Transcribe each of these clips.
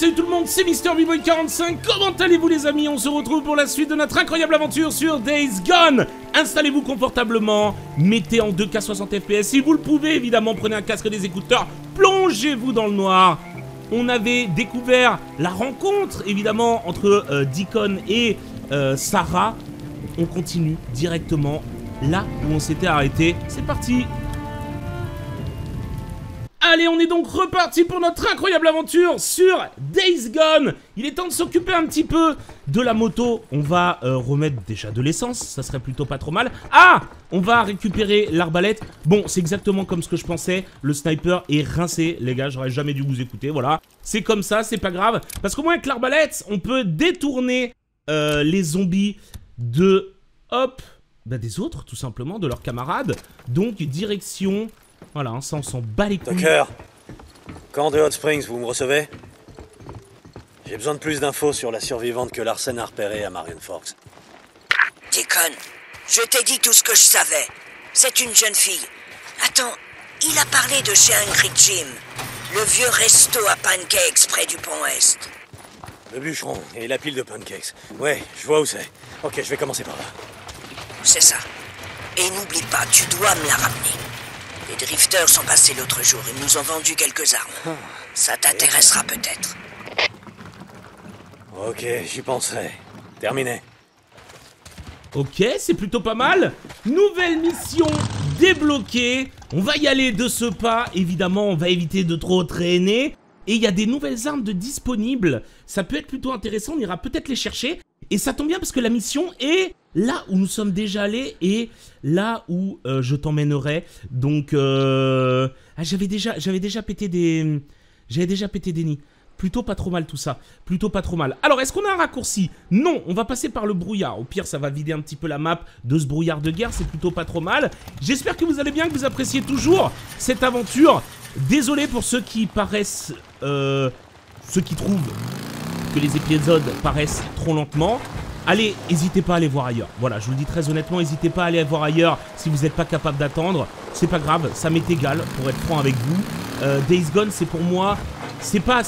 salut tout le monde, c'est Mister 45 Comment allez-vous les amis? On se retrouve pour la suite de notre incroyable aventure sur Days Gone. Installez-vous confortablement, mettez en 2K 60 FPS si vous le pouvez évidemment, prenez un casque des écouteurs, plongez-vous dans le noir. On avait découvert la rencontre, évidemment, entre euh, Deacon et euh, Sarah. On continue directement là où on s'était arrêté. C'est parti Allez, on est donc reparti pour notre incroyable aventure sur Days Gone Il est temps de s'occuper un petit peu de la moto. On va euh, remettre déjà de l'essence, ça serait plutôt pas trop mal. Ah On va récupérer l'arbalète. Bon, c'est exactement comme ce que je pensais. Le sniper est rincé, les gars, j'aurais jamais dû vous écouter, voilà. C'est comme ça, c'est pas grave. Parce qu'au moins avec l'arbalète, on peut détourner euh, les zombies de... Hop bah, des autres, tout simplement, de leurs camarades. Donc, direction voilà, ça on s'en bat les couilles. Tucker, camp de Hot Springs, vous me recevez J'ai besoin de plus d'infos sur la survivante que Larsen a repérée à Marion Forks. Deacon, je t'ai dit tout ce que je savais. C'est une jeune fille. Attends, il a parlé de chez Angry Jim, le vieux resto à pancakes près du pont Est. Le bûcheron et la pile de pancakes. Ouais, je vois où c'est. Ok, je vais commencer par là. C'est ça. Et n'oublie pas, tu dois me la ramener. Les drifters sont passés l'autre jour. Ils nous ont vendu quelques armes. Ça t'intéressera peut-être. Ok, j'y penserai. Terminé. Ok, c'est plutôt pas mal. Nouvelle mission débloquée. On va y aller de ce pas. Évidemment, on va éviter de trop traîner. Et il y a des nouvelles armes de disponibles. Ça peut être plutôt intéressant. On ira peut-être les chercher. Et ça tombe bien parce que la mission est là où nous sommes déjà allés et là où euh, je t'emmènerai. Donc, euh... ah, j'avais déjà, j'avais déjà pété des, j'avais déjà pété des nids. Plutôt pas trop mal tout ça, plutôt pas trop mal. Alors, est-ce qu'on a un raccourci? Non, on va passer par le brouillard. Au pire, ça va vider un petit peu la map de ce brouillard de guerre, c'est plutôt pas trop mal. J'espère que vous allez bien, que vous appréciez toujours cette aventure. Désolé pour ceux qui paraissent... Euh, ceux qui trouvent que les épisodes paraissent trop lentement. Allez, n'hésitez pas à aller voir ailleurs. Voilà, je vous le dis très honnêtement, n'hésitez pas à aller voir ailleurs si vous n'êtes pas capable d'attendre. C'est pas grave, ça m'est égal, pour être franc avec vous. Euh, Days Gone, c'est pour moi... C'est pas,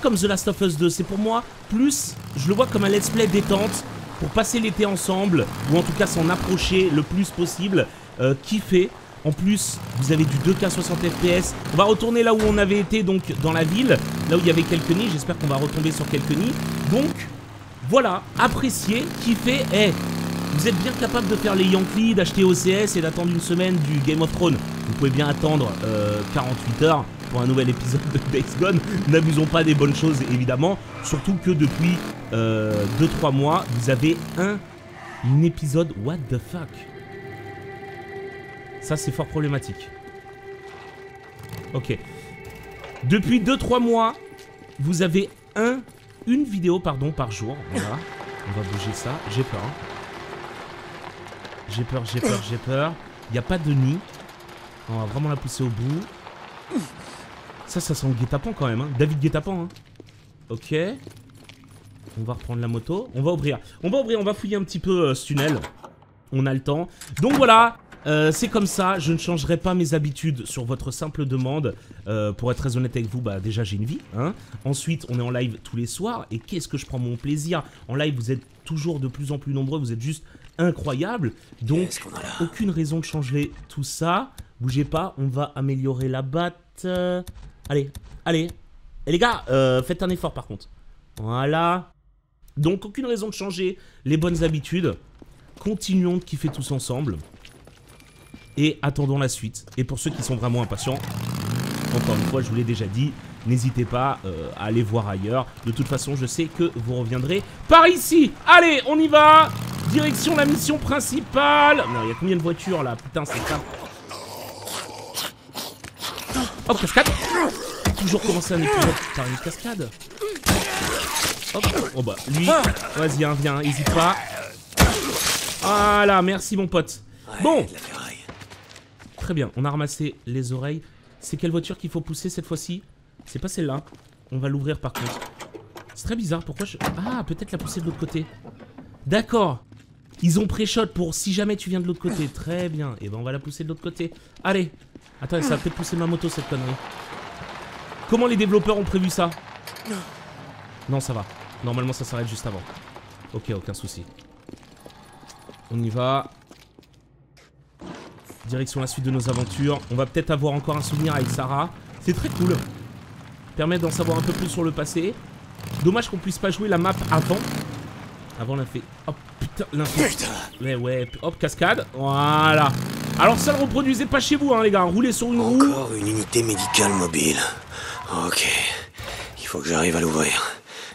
comme The Last of Us 2, c'est pour moi plus, je le vois comme un let's play détente pour passer l'été ensemble, ou en tout cas s'en approcher le plus possible, euh, kiffer. En plus, vous avez du 2K 60 FPS. On va retourner là où on avait été, donc dans la ville, là où il y avait quelques nids. J'espère qu'on va retomber sur quelques nids. Donc, voilà, appréciez, kiffez. Eh, vous êtes bien capable de faire les Yankees, d'acheter OCS et d'attendre une semaine du Game of Thrones. Vous pouvez bien attendre 48 euh, heures pour un nouvel épisode de Days Gone. N'abusons pas des bonnes choses, évidemment. Surtout que depuis 2-3 euh, mois, vous avez un épisode What the fuck? Ça, c'est fort problématique. Ok. Depuis 2-3 mois, vous avez un, une vidéo pardon, par jour. Voilà. On va bouger ça. J'ai peur. Hein. J'ai peur, j'ai peur, j'ai peur. Il n'y a pas de nid. On va vraiment la pousser au bout. Ça, ça sent le guet-apens quand même. Hein. David guet-apens. Hein. Ok. On va reprendre la moto. On va ouvrir. On va ouvrir, on va fouiller un petit peu euh, ce tunnel. On a le temps. Donc voilà, euh, c'est comme ça, je ne changerai pas mes habitudes sur votre simple demande. Euh, pour être très honnête avec vous, bah déjà j'ai une vie. Hein. Ensuite, on est en live tous les soirs. Et qu'est-ce que je prends mon plaisir? En live, vous êtes toujours de plus en plus nombreux. Vous êtes juste incroyables. Donc, aucune raison de changer tout ça. Bougez pas, on va améliorer la batte. allez, allez. Et les gars, euh, faites un effort par contre. Voilà. Donc, aucune raison de changer les bonnes habitudes. Continuons de kiffer tous ensemble et attendons la suite. Et pour ceux qui sont vraiment impatients, encore une fois, je vous l'ai déjà dit, n'hésitez pas euh, à aller voir ailleurs. De toute façon, je sais que vous reviendrez par ici. Allez, on y va Direction la mission principale. Il y a combien de voitures là? Putain, c'est ça. Hop, cascade Toujours commencer un épisode par une cascade. Hop, oh bah, lui, vas-y, hein, viens, hésite pas. Voilà, merci mon pote. Bon, Très bien, on a ramassé les oreilles. C'est quelle voiture qu'il faut pousser cette fois-ci? C'est pas celle-là. On va l'ouvrir par contre. C'est très bizarre, pourquoi je... Ah, peut-être la pousser de l'autre côté. D'accord. Ils ont pré-shot pour si jamais tu viens de l'autre côté. Très bien. Et eh ben on va la pousser de l'autre côté. Allez. Attends, ça va peut-être pousser ma moto cette connerie. Comment les développeurs ont prévu ça? Non, ça va. Normalement, ça s'arrête juste avant. Ok, aucun souci. On y va. Direction la suite de nos aventures. On va peut-être avoir encore un souvenir avec Sarah. C'est très cool. Permet d'en savoir un peu plus sur le passé. Dommage qu'on puisse pas jouer la map avant. Avant l'infé... Oh putain, l'infé... Ouais, ouais, hop, cascade. Voilà. Alors ça ne reproduisez pas chez vous, hein, les gars. Roulez sur une roue. Encore une unité médicale mobile. Ok. Il faut que j'arrive à l'ouvrir.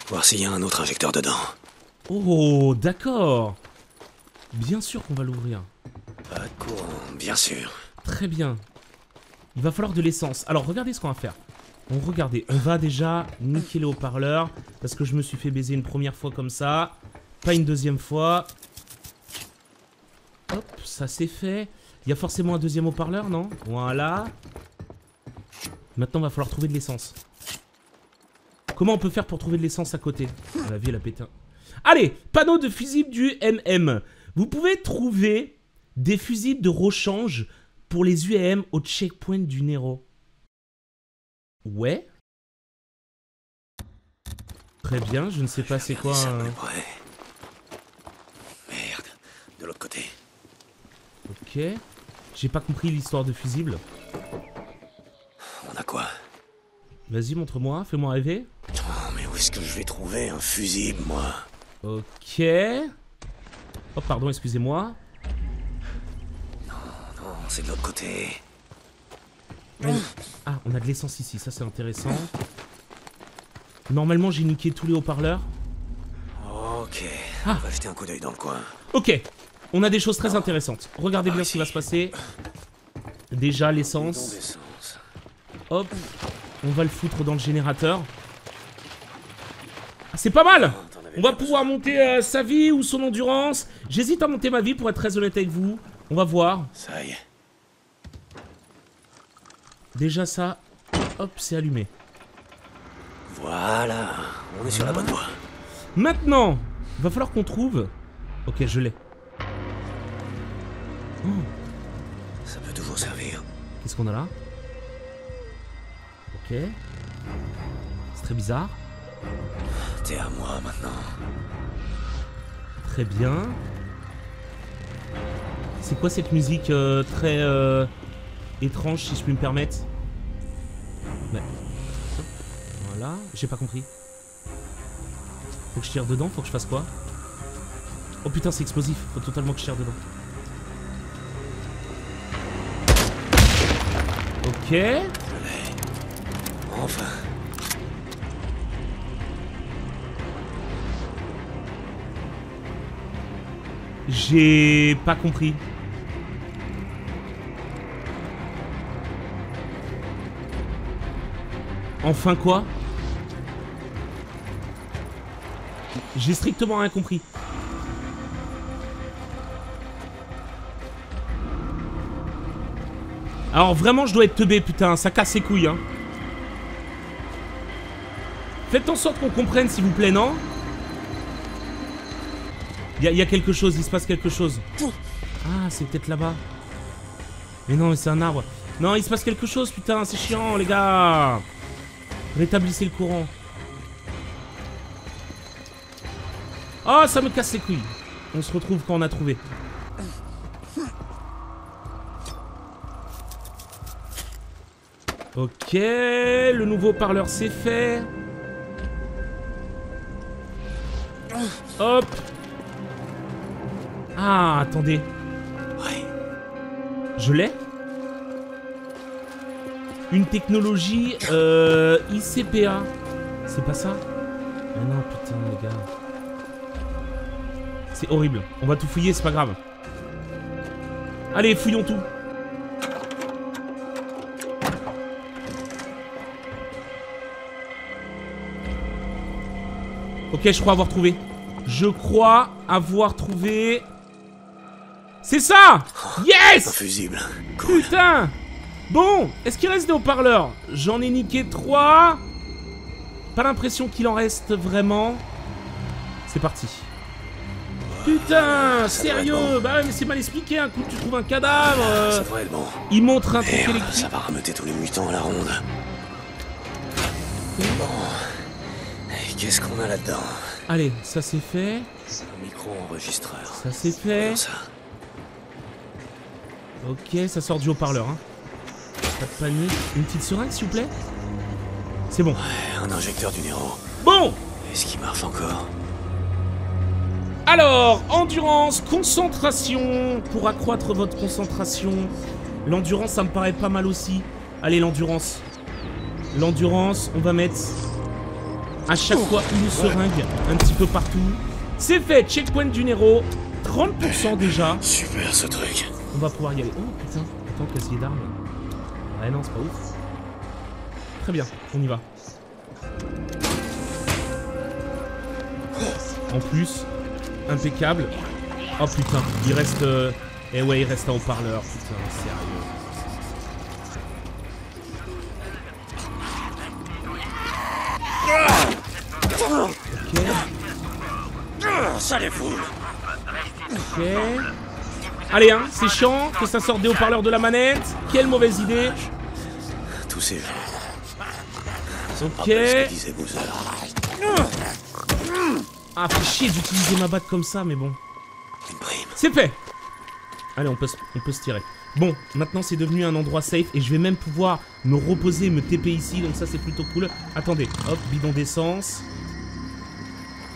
Voir s'il y a un autre injecteur dedans. Oh, d'accord. Bien sûr qu'on va l'ouvrir. Pas de courant, bien sûr. Très bien. Il va falloir de l'essence. Alors, regardez ce qu'on va faire. On regardez, on va déjà niquer les haut-parleurs. Parce que je me suis fait baiser une première fois comme ça. Pas une deuxième fois. Hop, ça c'est fait. Il y a forcément un deuxième haut-parleur, non? Voilà. Maintenant, va falloir trouver de l'essence. Comment on peut faire pour trouver de l'essence à côté? Ah, La vie, elle a pété Allez, panneau de fusible du MM. Vous pouvez trouver des fusibles de rechange pour les UAM au checkpoint du Nero. Ouais. Très bien, je ne sais pas c'est quoi. Près. Merde. De l'autre côté. Ok. J'ai pas compris l'histoire de fusible. On a quoi? Vas-y, montre-moi, fais-moi rêver. Oh, mais où est-ce que je vais trouver un fusible, moi? Ok. Oh, pardon, excusez-moi. C'est de l'autre côté. Ah, on a de l'essence ici, ça c'est intéressant. Normalement, j'ai niqué tous les haut-parleurs. Ok. Ah. On va jeter un coup d'œil dans le coin. Ok, on a des choses très intéressantes. Regardez bien ce qui va se passer. Déjà, l'essence. Hop, on va le foutre dans le générateur. Ah, c'est pas mal avais On va pouvoir monter euh, sa vie ou son endurance. J'hésite à monter ma vie pour être très honnête avec vous. On va voir. Ça y est. Déjà ça, hop, c'est allumé. Voilà. On est sur la bonne voie. Maintenant, il va falloir qu'on trouve... Ok, je l'ai. Oh, Ça peut toujours servir. Qu'est-ce qu'on a là? Ok. C'est très bizarre. T'es à moi maintenant. Très bien. C'est quoi cette musique euh, très euh, étrange, si je puis me permettre Ouais. Voilà, j'ai pas compris. Faut que je tire dedans, faut que je fasse quoi? Oh putain, c'est explosif, faut totalement que je tire dedans. Ok. Enfin. J'ai pas compris. Enfin quoi J'ai strictement rien compris. Alors vraiment je dois être teubé putain, ça casse les couilles hein. Faites en sorte qu'on comprenne s'il vous plaît, non Il y, a quelque chose, il se passe quelque chose. Ah, c'est peut-être là-bas. Mais non, mais c'est un arbre. Non, il se passe quelque chose, putain, c'est chiant, les gars. Rétablissez le courant. Oh, ça me casse les couilles. On se retrouve quand on a trouvé. Ok, le nouveau parleur c'est fait. Hop. Ah, attendez. Ouais. Je l'ai Une technologie euh, ICPA. C'est pas ça? Ah non, putain, les gars. C'est horrible. On va tout fouiller, c'est pas grave. Allez, fouillons tout. Ok, je crois avoir trouvé. Je crois avoir trouvé... C'est ça Un Yes. Putain Bon, est-ce qu'il reste des haut-parleurs J'en ai niqué 3. Pas l'impression qu'il en reste vraiment. C'est parti. Putain, sérieux. Bah ouais, mais c'est mal expliqué, un coup tu trouves un cadavre. euh, Ça devrait être bon. il montre un truc Merde, électrique. ça va rameuter tous les mutants à la ronde. Bon. Qu'est-ce qu'on a là-dedans Allez, ça c'est fait. Un micro-enregistreur. Ça c'est fait. Ça. Ok, ça sort du haut-parleur. Hein. Pas de panique. Une petite seringue, s'il vous plaît C'est bon. Un injecteur du Nero. Bon Est-ce qu'il marche encore? Alors, endurance, concentration. Pour accroître votre concentration. L'endurance, ça me paraît pas mal aussi. Allez, l'endurance. L'endurance, on va mettre à chaque fois une seringue, un petit peu partout. C'est fait, checkpoint du Nero. 30% déjà. Super ce truc. On va pouvoir y aller. Oh putain, attends, casier d'armes. Ouais, non, c'est pas ouf. Très bien, on y va. En plus, impeccable. Oh putain, il reste. euh, Eh ouais, il reste un haut-parleur. Putain, sérieux. Ok, Ça les fout ok. Allez, hein, c'est chiant que ça sorte des haut-parleurs de la manette. Quelle mauvaise idée. Tous ces gens. Ok. Ce disait Boozer. Ah, fait chier d'utiliser ma batte comme ça, mais bon. C'est fait Allez, on peut, se- on peut se tirer. Bon, maintenant c'est devenu un endroit safe et je vais même pouvoir me reposer, me TP ici, donc ça c'est plutôt cool. Attendez, hop, bidon d'essence.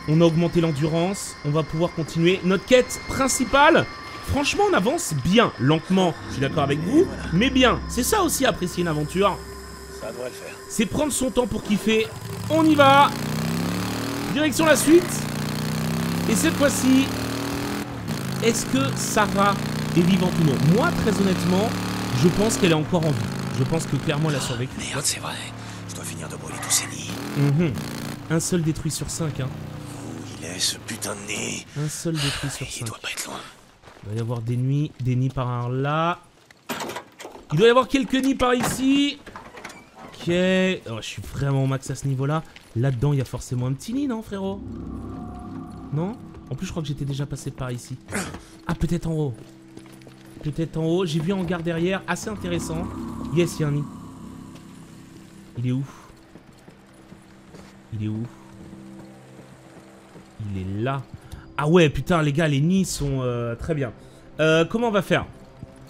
On a augmenté l'endurance, on va pouvoir continuer. Notre quête principale, franchement on avance bien, lentement, je suis d'accord avec vous, mais bien. C'est ça aussi apprécier une aventure, Ça devrait le faire. c'est prendre son temps pour kiffer. On y va Direction la suite. Et cette fois-ci, est-ce que Sarah est vivante ou non? Moi, très honnêtement, je pense qu'elle est encore en vie. Je pense que clairement elle a survécu. Merde, c'est vrai. Je dois finir de brûler tous ces nids. Mhm. Un seul détruit sur 5, hein. Où il est ce putain de nid Un seul détruit sur Il 5. doit pas être loin. Il doit y avoir des nuits, des nids par là. Il doit y avoir quelques nids par ici. Ok. Oh, je suis vraiment au max à ce niveau-là. Là-dedans, il y a forcément un petit nid, non, frérot? Non? En plus, je crois que j'étais déjà passé par ici. Ah, peut-être en haut. Peut-être en haut. J'ai vu un hangar derrière. Assez intéressant. Yes, il y a un nid. Il est où? Il est où? Il est là. Ah ouais, putain, les gars, les nids sont euh, très bien. Euh, comment on va faire?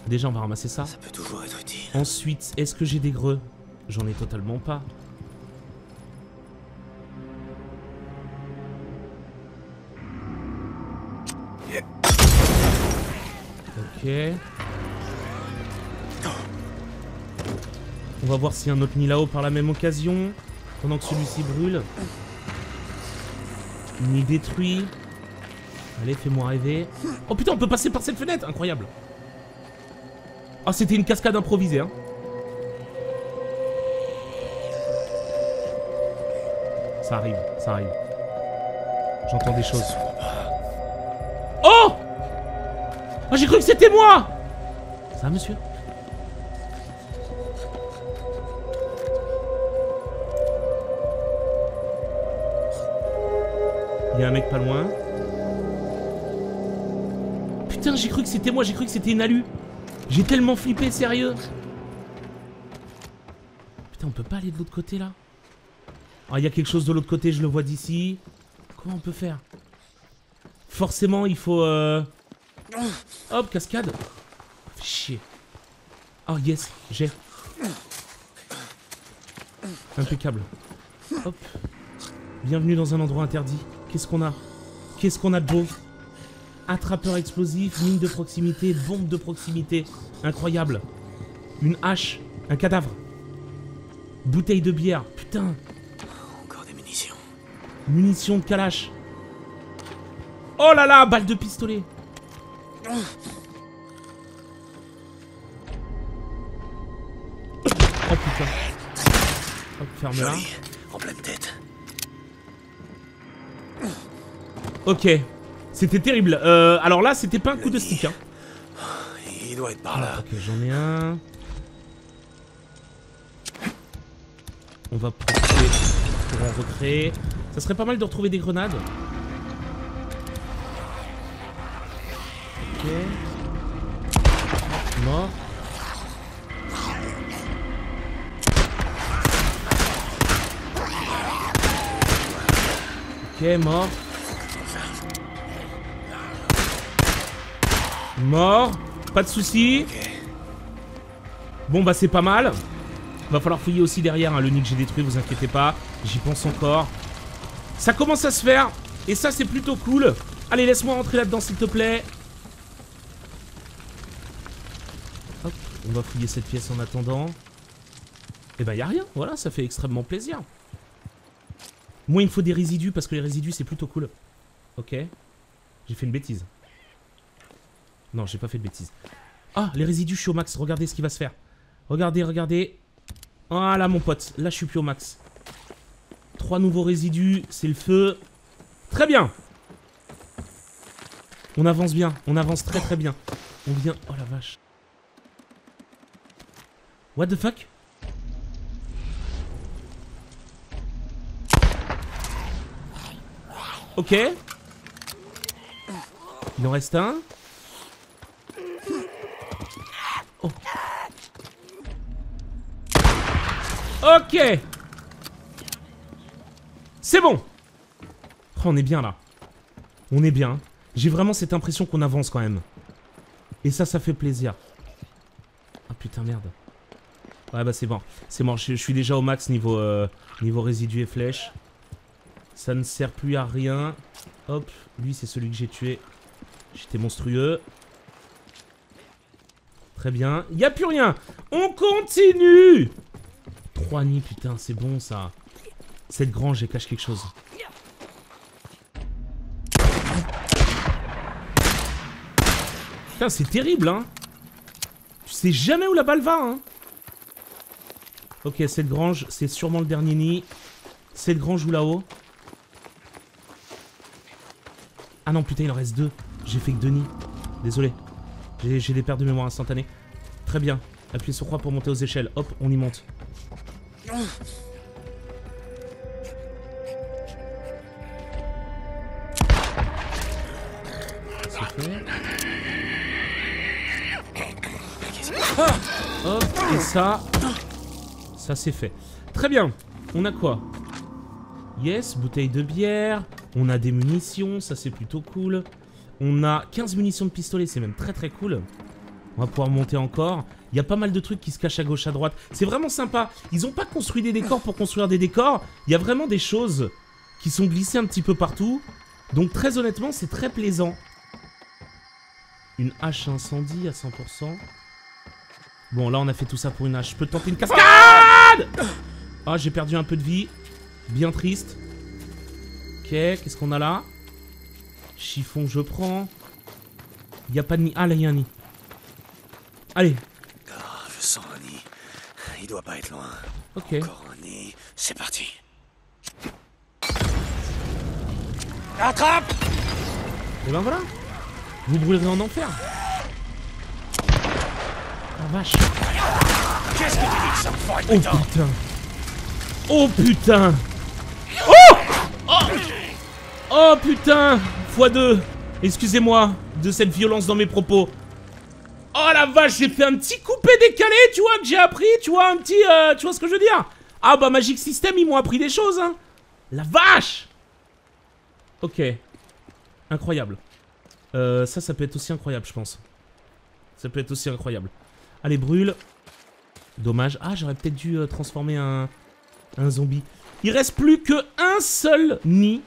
Déjà, on va ramasser ça. Ça peut toujours être utile. Ensuite, est-ce que j'ai des greux? J'en ai totalement pas. Ok. On va voir s'il y a un autre nid là-haut par la même occasion. Pendant que celui-ci brûle. Nid détruit. Allez, fais-moi rêver. Oh putain, on peut passer par cette fenêtre Incroyable. Oh, c'était une cascade improvisée, hein. Ça arrive, ça arrive. J'entends des choses. Oh Oh, j'ai cru que c'était moi Ça va, monsieur? Il y a un mec pas loin. J'ai cru que c'était moi, j'ai cru que c'était une alu. J'ai tellement flippé, sérieux. Putain, on peut pas aller de l'autre côté là Ah, il y a quelque chose de l'autre côté, je le vois d'ici. Comment on peut faire? Forcément, il faut... Euh... Hop, cascade. Fait chier. Oh, yes, j'ai. Impeccable. Hop. Bienvenue dans un endroit interdit. Qu'est-ce qu'on a? Qu'est-ce qu'on a de beau? Attrapeur explosif, mine de proximité, bombe de proximité. Incroyable. Une hache, un cadavre. Bouteille de bière, putain. Encore des munitions. Munitions de calache. Oh là là, balle de pistolet. Oh putain. Hop, ferme-la. Joli. En pleine tête. Ok. C'était terrible. Euh, alors là, c'était pas un coup de stick. Hein. Il doit être par là. Ok, j'en ai un. On va profiter pour en recréer. Ça serait pas mal de retrouver des grenades. Ok. Mort. Ok, mort. Mort. Pas de soucis. Bon, bah c'est pas mal. Va falloir fouiller aussi derrière hein, le nid que j'ai détruit, vous inquiétez pas. J'y pense encore. Ça commence à se faire. Et ça, c'est plutôt cool. Allez, laisse-moi rentrer là-dedans, s'il te plaît. Hop, on va fouiller cette pièce en attendant. Et bah, y a rien. Voilà, ça fait extrêmement plaisir. Moi, il me faut des résidus, parce que les résidus, c'est plutôt cool. Ok. J'ai fait une bêtise. Non, j'ai pas fait de bêtise. Ah, les résidus, je suis au max. Regardez ce qui va se faire. Regardez, regardez. Voilà, mon pote. Là, je suis plus au max. Trois nouveaux résidus. C'est le feu. Très bien. On avance bien. On avance très très bien. On vient... Oh la vache. What the fuck? Ok. Il en reste un. Ok. C'est bon. Oh, on est bien là. On est bien. J'ai vraiment cette impression qu'on avance quand même. Et ça, ça fait plaisir. Ah putain, merde. Ouais, bah c'est bon. C'est bon, je, suis déjà au max niveau, euh, niveau résidu et flèche. Ça ne sert plus à rien. Hop, lui c'est celui que j'ai tué. J'étais monstrueux. Très bien. Il n'y a plus rien. On continue Trois nids, putain, c'est bon ça. Cette grange, elle cache quelque chose. Putain, c'est terrible, hein. Tu sais jamais où la balle va, hein. Ok, cette grange, c'est sûrement le dernier nid. Cette grange ou là-haut. Ah non, putain, il en reste deux. J'ai fait que deux nids. Désolé. J'ai des pertes de mémoire instantanées. Très bien. Appuyez sur croix pour monter aux échelles. Hop, on y monte. Hop, et ça... Ça c'est fait. Très bien. On a quoi? Yes, bouteille de bière. On a des munitions, ça c'est plutôt cool. On a 15 munitions de pistolet, c'est même très très cool. On va pouvoir monter encore. Il y a pas mal de trucs qui se cachent à gauche, à droite. C'est vraiment sympa. Ils ont pas construit des décors pour construire des décors. Il y a vraiment des choses qui sont glissées un petit peu partout. Donc très honnêtement, c'est très plaisant. Une hache incendie à 100%. Bon, là, on a fait tout ça pour une hache. Je peux tenter une cascade Ah, j'ai perdu un peu de vie. Bien triste. Ok, qu'est-ce qu'on a là? Chiffon, je prends. Il a pas de nid. Ah, là, il y a un nid. Allez. Ah, je sens un nid. Il doit pas être loin. Ok. Encore un nid. C'est parti. Attrape Et ben voilà. Vous brûlerez en enfer. Ah, vache. Qu'est-ce que tu dis de ça, Oh putain. Oh putain. Oh Oh Oh putain x2 Excusez-moi de cette violence dans mes propos. Oh la vache, j'ai fait un petit coupé décalé, tu vois, que j'ai appris, tu vois, un petit... euh, tu vois ce que je veux dire Ah bah Magic System, ils m'ont appris des choses, hein La vache Ok. Incroyable. Euh, ça, ça peut être aussi incroyable, je pense. Ça peut être aussi incroyable. Allez, brûle. Dommage. Ah, j'aurais peut-être dû euh, transformer un, un zombie. Il reste plus que un seul nid.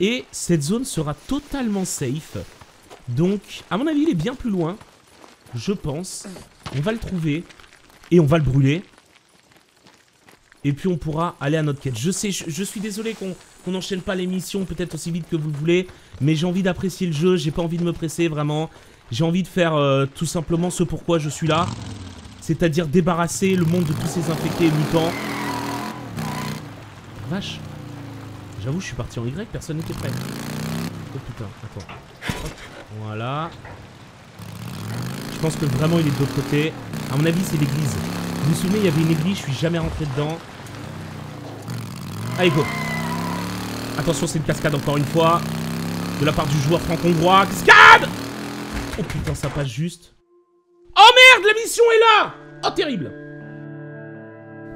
Et cette zone sera totalement safe. Donc, à mon avis, il est bien plus loin. Je pense. On va le trouver. Et on va le brûler. Et puis on pourra aller à notre quête. Je sais, je, suis désolé qu'on n'enchaîne pas les missions peut-être aussi vite que vous le voulez. Mais j'ai envie d'apprécier le jeu. J'ai pas envie de me presser, vraiment. J'ai envie de faire euh, tout simplement ce pourquoi je suis là. C'est-à-dire débarrasser le monde de tous ces infectés et mutants. Vache. J'avoue, je suis parti en Y, personne n'était prêt. Oh putain, attends. Voilà. Je pense que vraiment il est de l'autre côté. À mon avis, c'est l'église. Vous vous souvenez, il y avait une église, je suis jamais rentré dedans. Allez, go. Attention, c'est une cascade encore une fois. De la part du joueur franc-hongrois. Cascade Oh putain, ça passe juste. Oh merde, la mission est là Oh, terrible.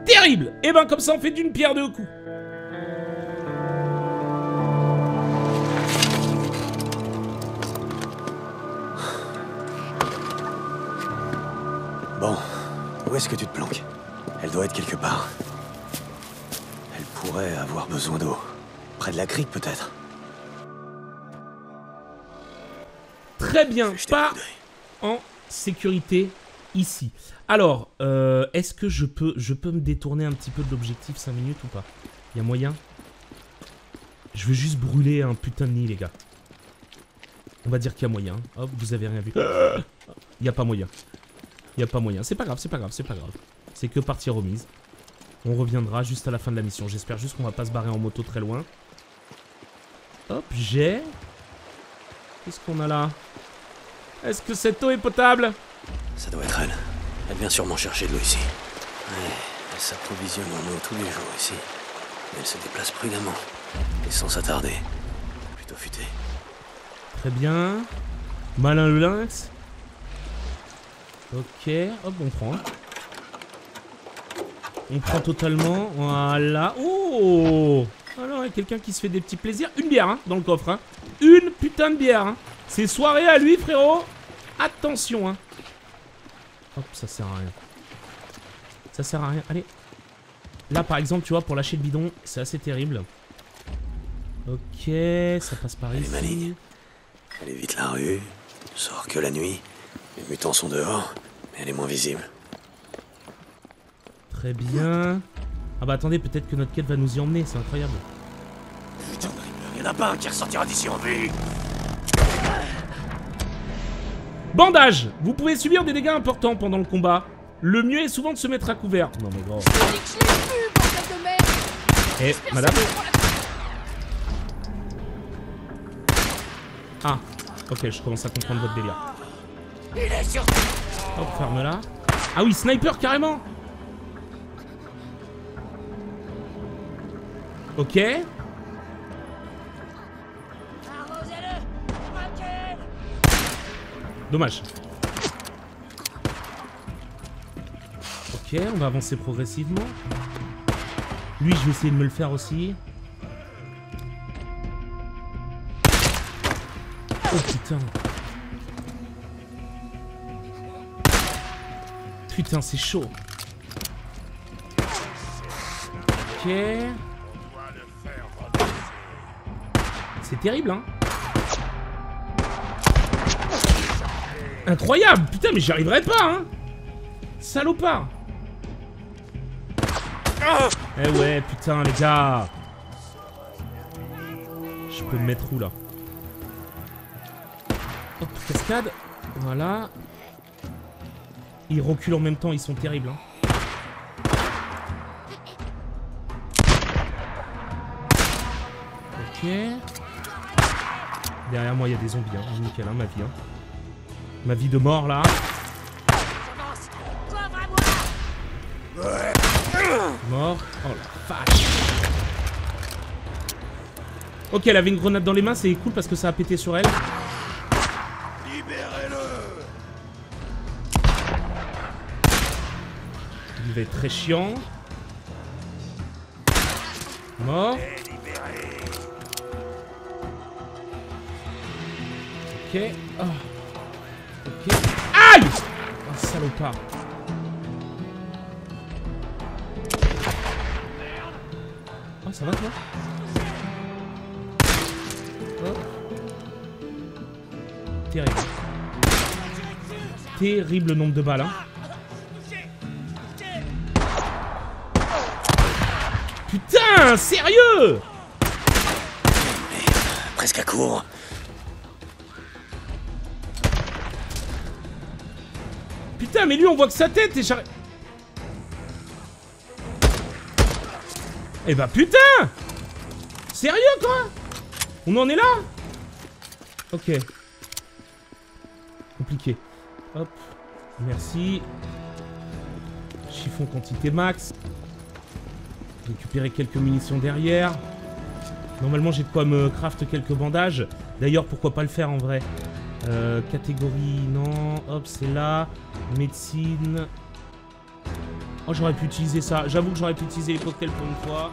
Terrible Et ben, comme ça, on fait d'une pierre deux coups. Est-ce que tu te planques Elle doit être quelque part. Elle pourrait avoir besoin d'eau. Près de la crique, peut-être. Très bien, pas en sécurité ici. Alors, euh, est-ce que je peux, je peux me détourner un petit peu de l'objectif 5 minutes ou pas Il y a moyen Je veux juste brûler un putain de nid, les gars. On va dire qu'il y a moyen. Hop, vous avez rien vu. Il n'y a pas moyen. Il n'y a pas moyen. C'est pas grave, c'est pas grave, c'est pas grave. C'est que partie remise. On reviendra juste à la fin de la mission. J'espère juste qu'on va pas se barrer en moto très loin. Hop, j'ai... Qu'est-ce qu'on a là? Est-ce que cette eau est potable? Ça doit être elle. Elle vient sûrement chercher de l'eau ici. Ouais, elle s'approvisionne en eau tous les jours ici. Mais elle se déplace prudemment. Et sans s'attarder. Plutôt futé. Très bien. Malin le lynx. Ok, hop, on prend. On prend totalement. Voilà. Oh Alors, il y a quelqu'un qui se fait des petits plaisirs. Une bière, hein, dans le coffre. Hein. Une putain de bière. Hein. C'est soirée à lui, frérot. Attention, hein. Hop, ça sert à rien. Ça sert à rien. Allez. Là, par exemple, tu vois, pour lâcher le bidon, c'est assez terrible. Ok, ça passe par ici. maligne. Elle évite la rue, sort que la nuit. Les mutants sont dehors, mais elle est moins visible. Très bien. Ah bah attendez, peut-être que notre quête va nous y emmener, c'est incroyable. Putain, il y en a pas un qui ressortira d'ici en vie. Bandage Vous pouvez subir des dégâts importants pendant le combat. Le mieux est souvent de se mettre à couvert. Non mais gros. Eh, madame Ah, ok, je commence à comprendre votre délire. Il est sur Hop, ferme-la. Ah oui, sniper carrément Ok. Dommage. Ok, on va avancer progressivement. Lui, je vais essayer de me le faire aussi. Oh putain. Putain, c'est chaud. Ok. C'est terrible, hein. Incroyable Putain, mais j'y arriverai pas, hein Salopard Eh ouais, putain, les gars Je peux me mettre où, là? Hop, cascade. Voilà. Ils reculent en même temps, ils sont terribles, hein. Ok. Derrière moi, il y a des zombies, hein. Nickel, hein, ma vie, hein. Ma vie de mort, là. Mort. Oh la vache. Ok, elle avait une grenade dans les mains, c'est cool parce que ça a pété sur elle. Très chiant. Mort. Ok. Oh. Ok. Aïe Oh, salopard. Oh, ça va toi. Terrible. Terrible nombre de balles, hein. Putain, sérieux Presque à court. Putain, mais lui, on voit que sa tête et j'arrive... Eh bah putain Sérieux, quoi On en est là Ok. Compliqué. Hop. Merci. Chiffon quantité max. Récupérer quelques munitions derrière. Normalement, j'ai de quoi me craft quelques bandages. D'ailleurs, pourquoi pas le faire en vrai Euh, Catégorie, non. Hop, c'est là. Médecine. Oh, j'aurais pu utiliser ça. J'avoue que j'aurais pu utiliser les cocktails pour une fois.